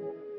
trouble.